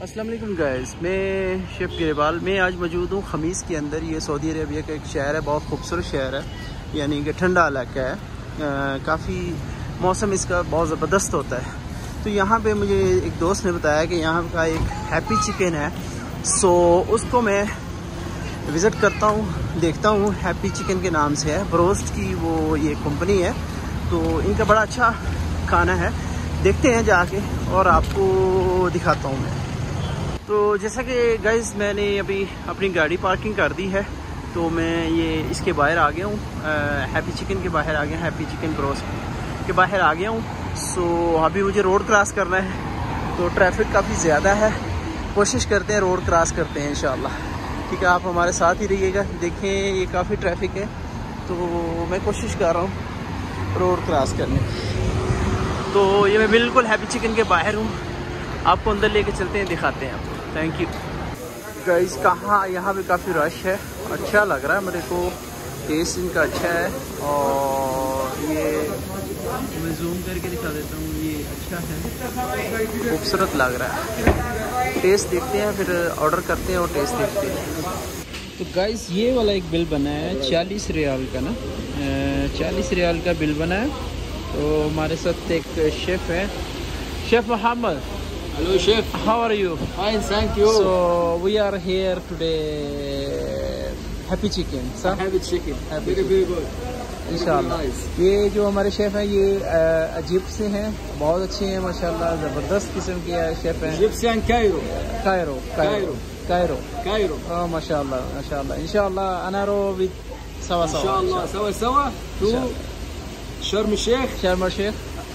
वालेकुम गाइस मैं शेफ गिरबाल मैं आज मौजूद हूँ खमीस के अंदर। ये सऊदी अरेबिया का एक शहर है, बहुत खूबसूरत शहर है, यानी कि ठंडा इलाका है। काफ़ी मौसम इसका बहुत ज़बरदस्त होता है। तो यहाँ पे मुझे एक दोस्त ने बताया कि यहाँ का एक हैप्पी चिकन है। सो उसको मैं विज़िट करता हूँ, देखता हूँ हैप्पी चिकन के नाम से है। ब्रोस्ट की वो ये कंपनी है। तो इनका बड़ा अच्छा खाना है। देखते हैं जाके और आपको दिखाता हूँ मैं। तो जैसा कि गाइज़ मैंने अभी अपनी गाड़ी पार्किंग कर दी है तो मैं ये इसके बाहर आ गया हूँ हैप्पी चिकन के बाहर आ गया हैप्पी चिकन ब्रोस के बाहर आ गया हूँ। सो अभी मुझे रोड क्रॉस करना है तो ट्रैफ़िक काफ़ी ज़्यादा है। कोशिश करते हैं रोड क्रॉस करते हैं इन ठीक है, आप हमारे साथ ही रहिएगा, देखें, ये काफ़ी ट्रैफ़िक है। तो मैं कोशिश कर रहा हूँ रोड क्रॉस करने तो ये मैं बिल्कुल हैप्पी चिकन के बाहर हूँ। आपको अंदर लेके चलते हैं, दिखाते हैं आपको। थैंक यू गाइस कहाँ? यहाँ पे काफ़ी रश है। अच्छा लग रहा है मेरे को। टेस्ट इनका अच्छा है। और ये मैं जूम करके दिखा देता हूँ, ये अच्छा है। खूबसूरत लग रहा है। टेस्ट देखते हैं, फिर ऑर्डर करते हैं और टेस्ट देखते हैं। तो गाइस ये वाला एक बिल बना है, चालीस रियाल का ना? चालीस रियाल का बिल बना है। तो हमारे साथ एक शेफ़ है। Chef Mohammed Hello, chef. How are you? Fine, thank you. So we are here today. Happy chicken, sir. Happy chicken. Happy very, very good. इंशाल्लाह ये जो हमारे शेफ़ हैं ये अजीब से हैं बहुत अच्छे हैं माशाल्लाह ज़बरदस्त किस्म के शेफ़ हैं Egyptian Cairo Cairo Cairo Cairo Cairo माशाल्लाह माशाल्लाह इंशाल्लाह अनारो विद सवा सवा इंशाल्लाह सवा सवा टू शर्म शेख शर्म शेख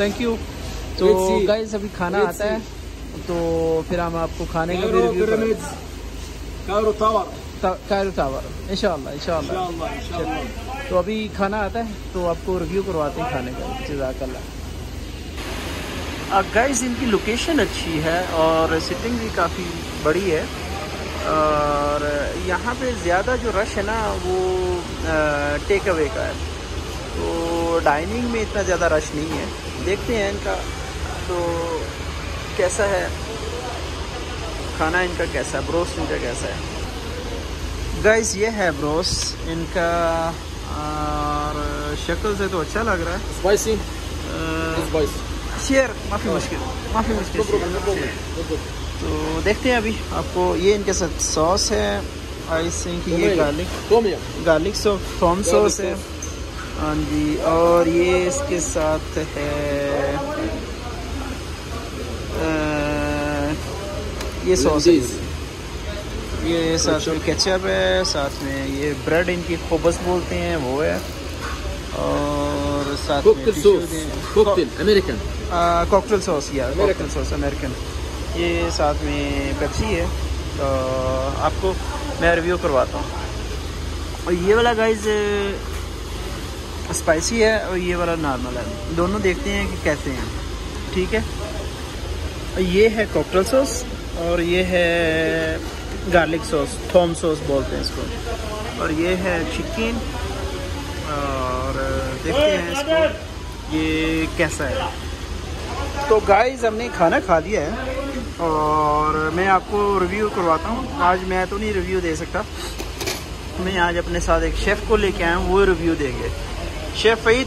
थैंक यू तो गाइस अभी खाना आता है तो फिर हम आपको खाने का भी रिव्यू करेंगे कायरो टावर कायरो टावर इंशाल्लाह इंशाल्लाह तो अभी खाना आता है तो आपको रिव्यू करवाते हैं खाने का जजाकल्ला गाइस इनकी लोकेशन अच्छी है और सिटिंग भी काफ़ी बड़ी है और यहाँ पे ज़्यादा जो रश है ना वो टेक अवे का है। तो डाइनिंग में इतना ज़्यादा रश नहीं है। देखते हैं इनका। तो कैसा है? खाना इनका कैसा है? ब्रोस इनका कैसा है? गाइस ये है ब्रोस इनका और शक्ल से तो अच्छा लग रहा है। स्पाइसी शेयर माफ़ी मुश्किल माफ़ी मुश्किल तो देखते हैं अभी आपको। ये इनके साथ सॉस है। आई थिंक ये गार्लिक गार्लिक थॉम सॉस है। हाँ। जी और ये इसके साथ है आ, ये सॉस ये साथ में केचप है साथ में ये ब्रेड इनकी खोबस बोलते हैं वो है। और साथ में अमेरिकन कॉकटेल सॉस या कॉकटेल सॉस अमेरिकन ये साथ में पेप्सी है। आपको मैं रिव्यू करवाता हूँ। और ये वाला गाइज़ स्पाइसी है और ये वाला नॉर्मल है। दोनों देखते हैं कि कैसे हैं। ठीक है? और ये है कॉकटेल सॉस और ये है गार्लिक सॉस थोम सॉस बोलते हैं इसको। और ये है चिकन और देखते हैं इसको ये कैसा है। तो गाइस हमने खाना खा लिया है। और मैं आपको रिव्यू करवाता हूँ आज मैं तो नहीं रिव्यू दे सकता मैं आज अपने साथ एक शेफ़ को लेके आया हूँ वो रिव्यू देंगे शेफ फईद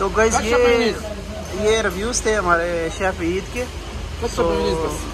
तो गाइस ये ये रिव्यूज थे हमारे शेफ ईद के तो बस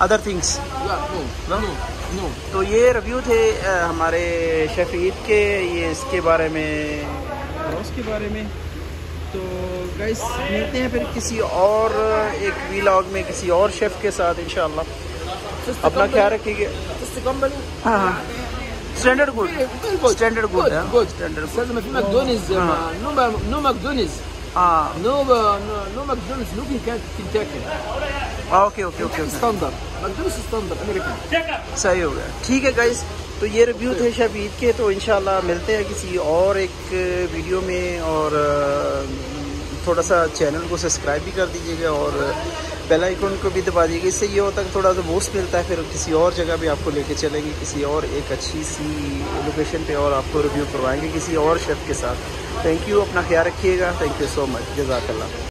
other things Yeah, no, No? no, no. तो ये रिव्यू थे अ, हमारे शेफ़ ईद के ये इसके बारे में रोज़ के बारे में तो गाइस मिलते हैं फिर किसी और एक वीलॉग में किसी और शेफ़ के साथ इंशाल्लाह Just अपना ख्याल रखिएगा Just the company. हाँ हाँ standard good. Very good. Standard good. Good. Yeah? good. Standard good. Says McDonald's. Uh, uh-huh. No, no McDonald's. Ah. No, no, no McDonald's. No Kentucky. Ah, okay, okay, okay. Standard. McDonald's standard. American. सही हो गया. ठीक है guys. तो ये review थे शब ईद के तो इनशाला मिलते हैं किसी और एक वीडियो में और थोड़ा सा चैनल को सब्सक्राइब भी कर दीजिएगा और बेल आइकन को भी दबा दीजिएगा इससे ये होता है कि थोड़ा सा बूस्ट मिलता है, फिर किसी और जगह भी आपको लेके चलेंगे, किसी और एक अच्छी सी लोकेशन पे और आपको रिव्यू करवाएँगे किसी और शेफ़ के साथ। थैंक यू अपना ख्याल रखिएगा। थैंक यू सो मच जजाकल्ला